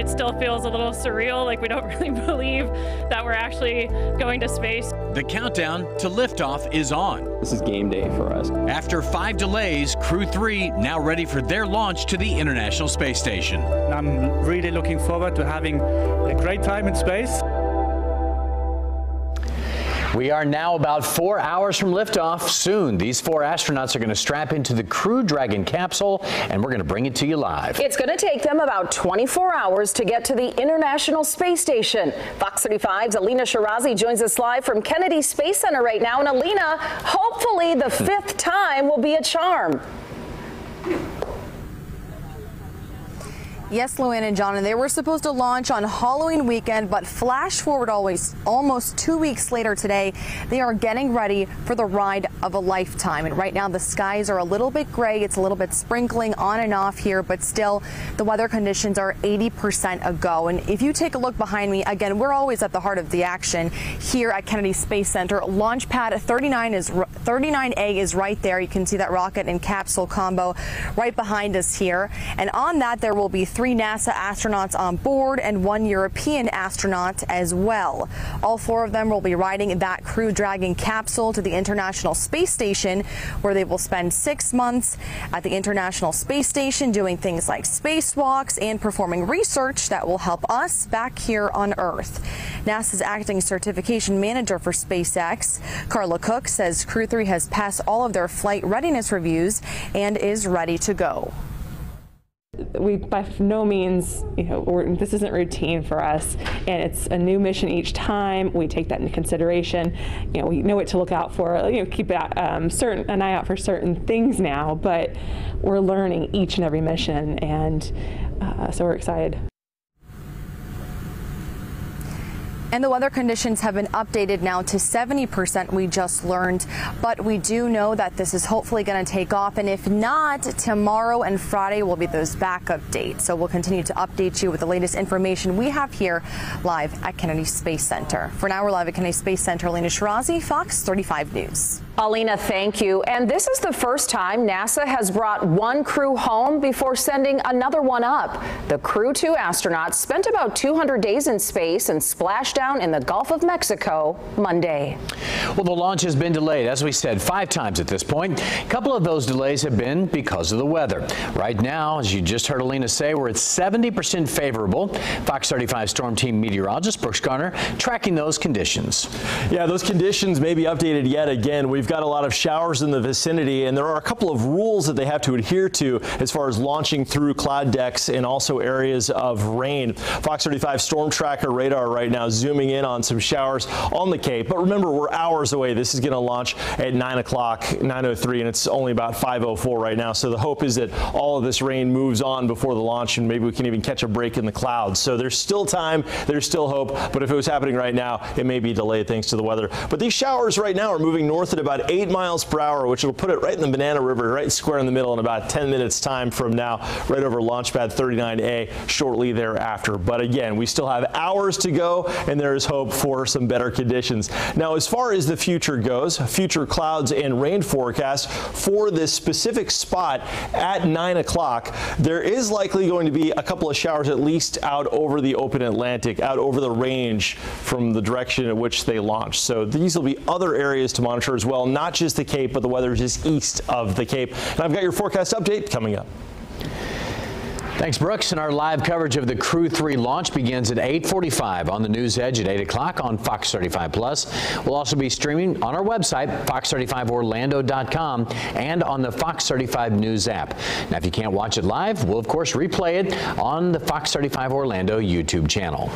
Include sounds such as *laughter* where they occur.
It still feels a little surreal, like we don't *laughs* really believe that we're actually going to space. The countdown to liftoff is on. This is game day for us. After five delays, Crew 3 now ready for their launch to the International Space Station. I'm really looking forward to having a great time in space. We are now about four hours from liftoff. Soon, these four astronauts are going to strap into the Crew Dragon capsule, and we're going to bring it to you live. It's going to take them about 24 hours to get to the International Space Station. Fox 35's Alina Shirazi joins us live from Kennedy Space Center right now. And Alina, hopefully the fifth time will be a charm. Yes, Luann and John, and they were supposed to launch on Halloween weekend, but flash forward always almost two weeks later today, they are getting ready for the ride of a lifetime. And right now the skies are a little bit gray. It's a little bit sprinkling on and off here, but still the weather conditions are 80% a go. And if you take a look behind me, again, we're always at the heart of the action here at Kennedy Space Center. Launch pad 39 is 39A is right there. You can see that rocket and capsule combo right behind us here. And on that, there will be three NASA astronauts on board and one European astronaut as well. All four of them will be riding that Crew Dragon capsule to the International Space Station, where they will spend six months at the International Space Station doing things like spacewalks and performing research that will help us back here on Earth. NASA's acting certification manager for SpaceX, Carla Cook, says Crew 3 has passed all of their flight readiness reviews and is ready to go we by no means, you know, this isn't routine for us, and it's a new mission each time. We take that into consideration. You know, we know what to look out for. You know, keep um, certain an eye out for certain things now, but we're learning each and every mission, and uh, so we're excited. And the weather conditions have been updated now to 70%, we just learned. But we do know that this is hopefully going to take off. And if not, tomorrow and Friday will be those backup dates. So we'll continue to update you with the latest information we have here live at Kennedy Space Center. For now, we're live at Kennedy Space Center. Lena Shirazi, Fox 35 News. Alina, thank you. And this is the first time NASA has brought one crew home before sending another one up. The Crew 2 astronauts spent about 200 days in space and splashed down in the Gulf of Mexico Monday. Well, the launch has been delayed, as we said, five times at this point. A couple of those delays have been because of the weather. Right now, as you just heard Alina say, we're at 70% favorable. Fox 35 Storm Team meteorologist Brooks Garner tracking those conditions. Yeah, those conditions may be updated yet again. We've got a lot of showers in the vicinity, and there are a couple of rules that they have to adhere to as far as launching through cloud decks and also areas of rain. Fox 35 storm tracker radar right now zooming in on some showers on the Cape. But remember, we're hours away. This is going to launch at 9 o'clock, 9.03, and it's only about 5.04 right now. So the hope is that all of this rain moves on before the launch, and maybe we can even catch a break in the clouds. So there's still time. There's still hope. But if it was happening right now, it may be delayed thanks to the weather. But these showers right now are moving north at about about 8 miles per hour, which will put it right in the Banana River, right square in the middle in about 10 minutes time from now, right over launch pad 39A shortly thereafter. But again, we still have hours to go, and there is hope for some better conditions. Now, as far as the future goes, future clouds and rain forecast for this specific spot at 9 o'clock, there is likely going to be a couple of showers at least out over the open Atlantic, out over the range from the direction in which they launch. So these will be other areas to monitor as well not just the Cape, but the weather just east of the Cape. And I've got your forecast update coming up. Thanks, Brooks. And our live coverage of the Crew 3 launch begins at 845 on the News Edge at 8 o'clock on Fox 35 Plus. We'll also be streaming on our website, fox35orlando.com, and on the Fox 35 News app. Now, if you can't watch it live, we'll, of course, replay it on the Fox 35 Orlando YouTube channel.